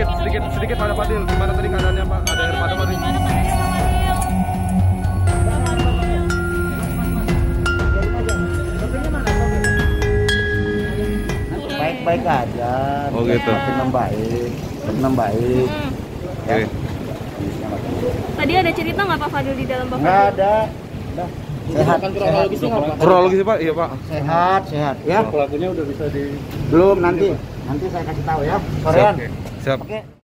sedikit sedikit sedikit pada Fadil gimana tadi keadaannya Pak? Ada air mata tadi baik-baik aja. Oh gitu. Senang baik. Senang baik. Hmm. Ya. Oke. Okay. ya. tadi ada cerita nggak Pak Fadil di dalam Bapak nggak ada. udah Sehat, sehat, Kronologisnya Pak, iya Pak. sehat, sehat. Ya, Pelakunya udah bisa di belum nanti. Nanti saya kasih tahu ya. Sorean. Siap. Oke.